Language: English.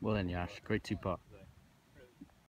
Well then, Yash, great two putt.